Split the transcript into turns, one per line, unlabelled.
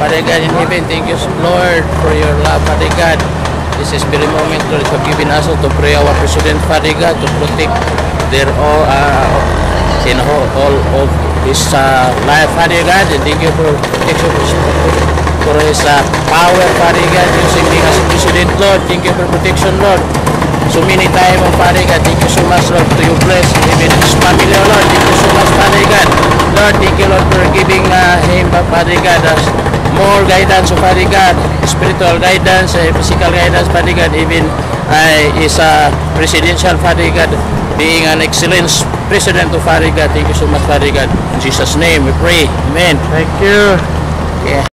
Father God in heaven, thank you, Lord, for your love, Father God. This is very moment, Lord, you have given us to pray our President, Father God, to protect their all, uh, in all, all of his uh, life, Father God. And thank you for protection, for his uh, power, Father God, using me as President, Lord. Thank you for protection, Lord. So many times, oh Father God, thank you so much, Lord, to your bless, even his family, oh Lord. Thank you so much, Father God. Lord, thank you, Lord, for giving uh, him, uh, Father God, us more guidance, oh Father God, spiritual guidance, uh, physical guidance, Father God, even uh, is a presidential, Father God, being an excellent president of Father God. Thank you so much, Father God. In Jesus' name we pray. Amen.
Thank you.
Yeah.